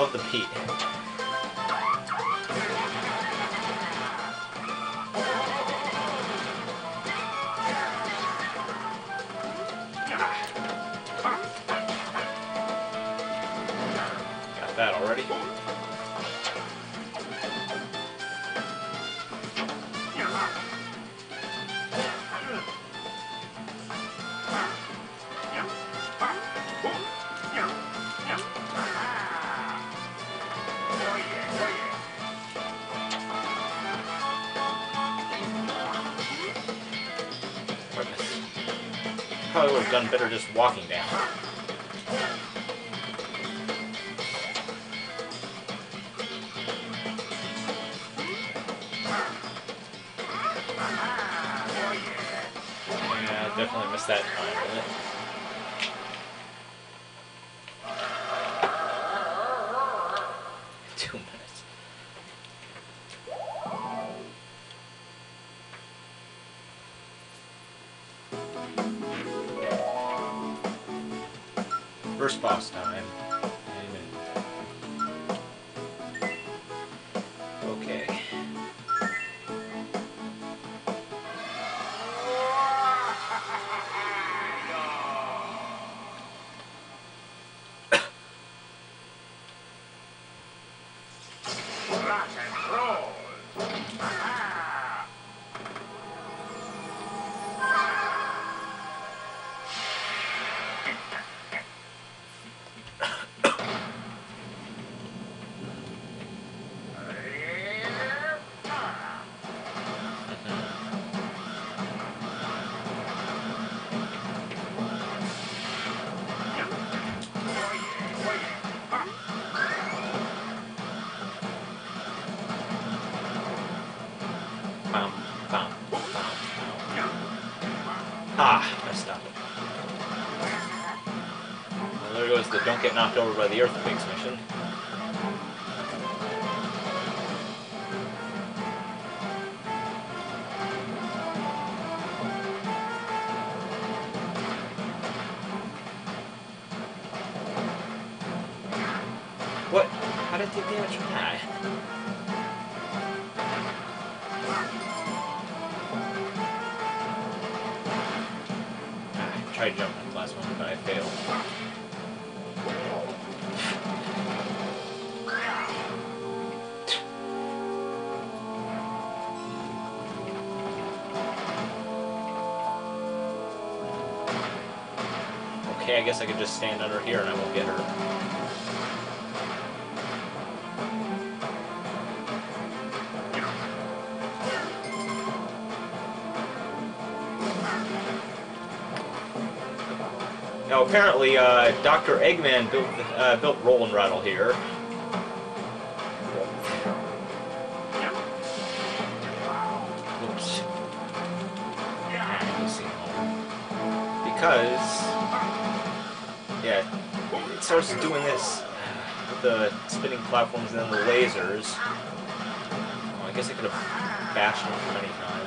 I love the peat. Probably would have done better just walking down. Yeah, definitely missed that time, First boss time. Knocked over by the earthquakes mission. What? How did it take damage from that? Ah, I tried jumping the last one, but I failed. Okay, I guess I could just stand under here and I won't get her. Now apparently, uh, Dr. Eggman built uh, built Rollanratl here. Because, yeah, it starts doing this with the spinning platforms and then the lasers. I guess I could have bashed them from any time.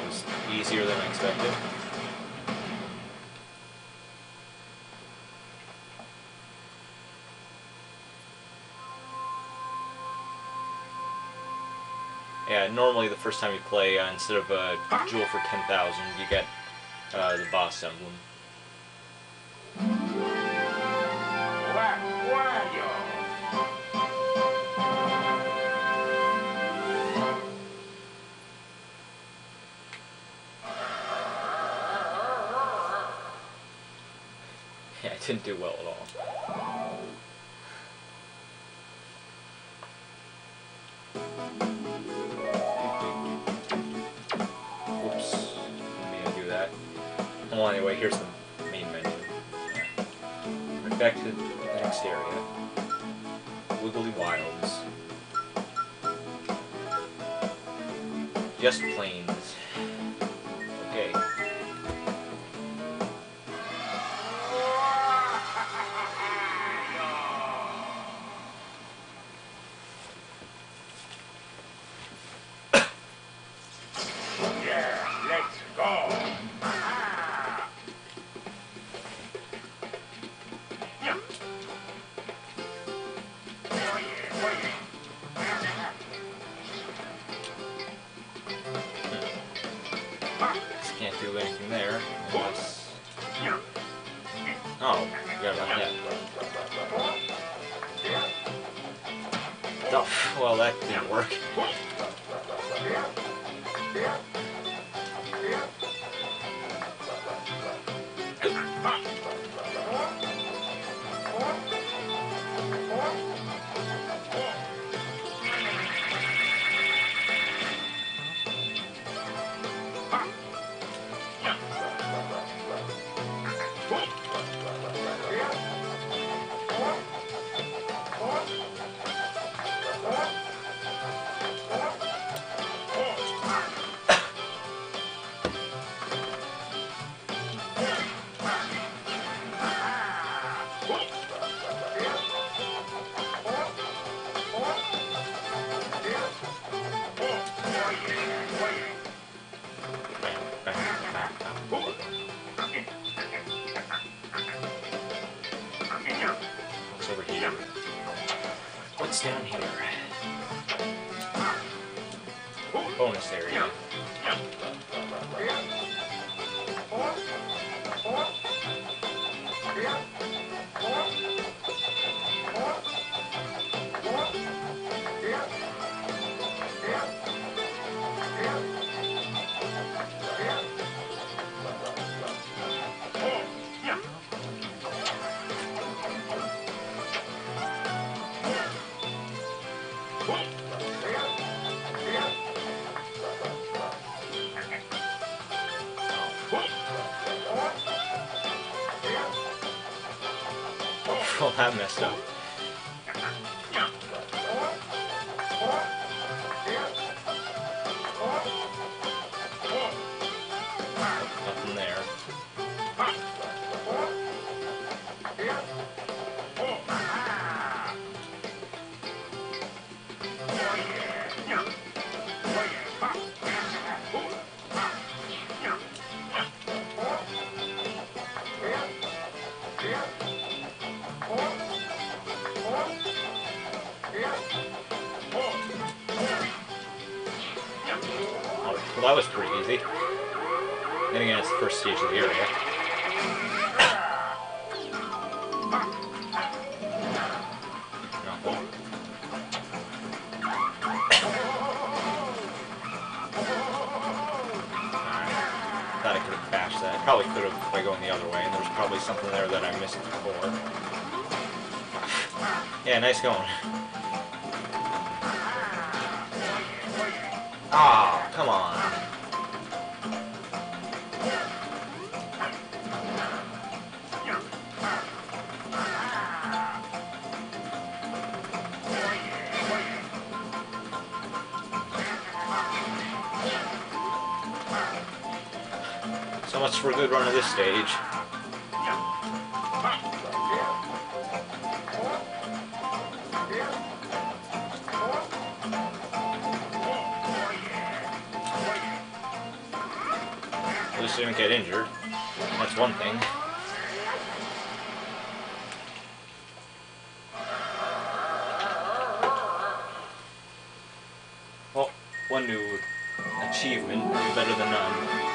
That was easier than I expected. Yeah, normally the first time you play, uh, instead of a jewel for 10,000, you get uh, the boss emblem. Yeah, it didn't do well at all. Oops. Didn't mean to do that. Well, anyway, here's the main menu. Right back to the next area. Wiggly Wilds. Just plains. can't do anything there unless... Oh, forgot about that. Oh, well, that didn't work. What's over here? What's down here? Bonus area. Well, oh, that messed up. Easy. Then again, it's the first stage of the area. Thought I could have bashed that. I probably could have by going the other way, and there's probably something there that I missed before. Yeah, nice going. Ah, come on. Much for a good run of this stage. At least didn't get injured. That's one thing. Well, one new achievement better than none.